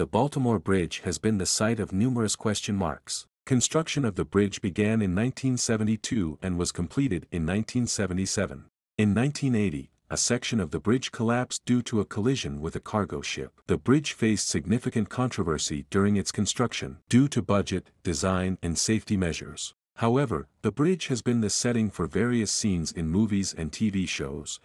the Baltimore Bridge has been the site of numerous question marks. Construction of the bridge began in 1972 and was completed in 1977. In 1980, a section of the bridge collapsed due to a collision with a cargo ship. The bridge faced significant controversy during its construction due to budget, design and safety measures. However, the bridge has been the setting for various scenes in movies and TV shows,